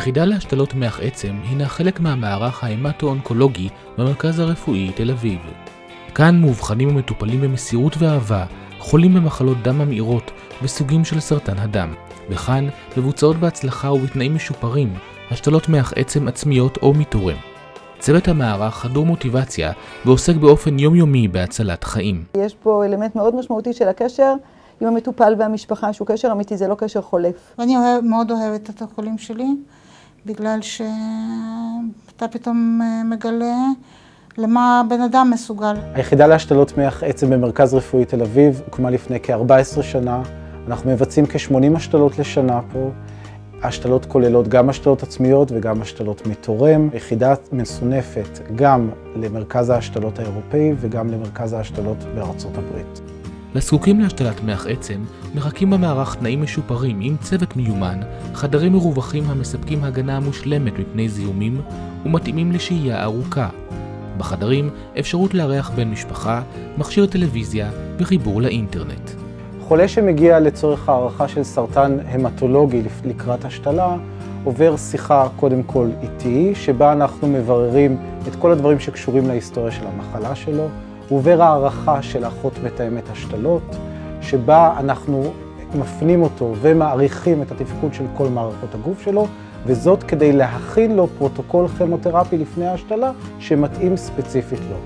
היחידה להשתלות מח עצם הינה חלק מהמערך ההמטו-אונקולוגי במרכז הרפואי תל אביב. כאן מאובחנים ומטופלים במסירות ואהבה חולים במחלות דם ממאירות וסוגים של סרטן הדם, וכאן מבוצעות בהצלחה ובתנאים משופרים השתלות מח עצם עצמיות או מתורם. צוות המערך חדור מוטיבציה ועוסק באופן יומיומי בהצלת חיים. יש פה אלמנט מאוד משמעותי של הקשר עם המטופל והמשפחה, שהוא קשר אמיתי, זה לא קשר חולף. אני אוהב, מאוד אוהבת את החולים שלי, בגלל שאתה פתאום אה, מגלה למה בן אדם מסוגל. היחידה להשתלות מח עצם במרכז רפואי תל אביב הוקמה לפני כ-14 שנה. אנחנו מבצעים כ-80 השתלות לשנה פה. ההשתלות כוללות גם השתלות עצמיות וגם השתלות מתורם. יחידה מסונפת גם למרכז ההשתלות האירופאי וגם למרכז ההשתלות בארצות הברית. לזקוקים להשתלת מח עצם מחכים במערך תנאים משופרים עם צוות מיומן, חדרים מרווחים המספקים הגנה מושלמת מפני זיהומים ומתאימים לשהייה ארוכה. בחדרים אפשרות לארח בן משפחה, מכשיר טלוויזיה וחיבור לאינטרנט. חולה שמגיע לצורך הערכה של סרטן המטולוגי לקראת השתלה, עובר שיחה קודם כל איתי, שבה אנחנו מבררים את כל הדברים שקשורים להיסטוריה של המחלה שלו. עובר הערכה של אחות מתאמת השתלות, שבה אנחנו מפנים אותו ומעריכים את התפקוד של כל מערכות הגוף שלו, וזאת כדי להכין לו פרוטוקול כימותרפי לפני ההשתלה שמתאים ספציפית לו.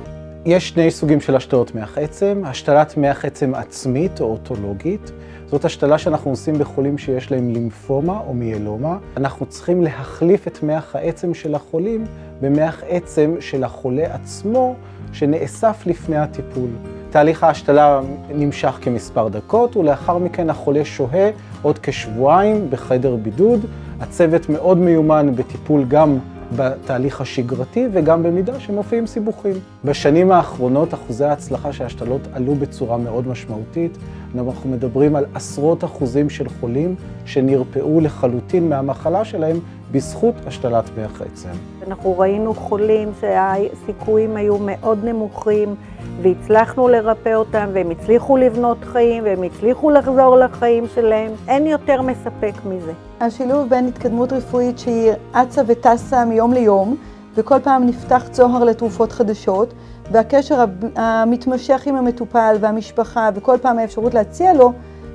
יש שני סוגים של השתלות מח עצם, השתלת מח עצם עצמית או אוטולוגית. זאת השתלה שאנחנו עושים בחולים שיש להם לימפומה או מיילומה. אנחנו צריכים להחליף את מח העצם של החולים במח עצם של החולה עצמו, שנאסף לפני הטיפול. תהליך ההשתלה נמשך כמספר דקות, ולאחר מכן החולה שוהה עוד כשבועיים בחדר בידוד. הצוות מאוד מיומן בטיפול גם בתהליך השגרתי וגם במידה שמופיעים סיבוכים. בשנים האחרונות אחוזי ההצלחה של ההשתלות עלו בצורה מאוד משמעותית. אנחנו מדברים על עשרות אחוזים של חולים שנרפאו לחלוטין מהמחלה שלהם בזכות השתלת מח עצם. אנחנו ראינו חולים שהסיכויים היו מאוד נמוכים והצלחנו לרפא אותם והם הצליחו לבנות חיים והם הצליחו לחזור לחיים שלהם. אין יותר מספק מזה. השילוב בין התקדמות רפואית שהיא אצה וטסה מיום ליום וכל פעם נפתח צוהר לתרופות חדשות והקשר המתמשך עם המטופל והמשפחה וכל פעם האפשרות להציע לו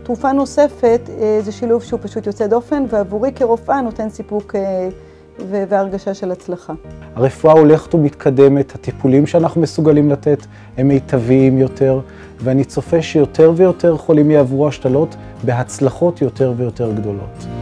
תרופה נוספת אה, זה שילוב שהוא פשוט יוצא דופן, ועבורי כרופאה נותן סיפוק אה, והרגשה של הצלחה. הרפואה הולכת ומתקדמת, הטיפולים שאנחנו מסוגלים לתת הם מיטביים יותר, ואני צופה שיותר ויותר חולים יעברו השתלות בהצלחות יותר ויותר גדולות.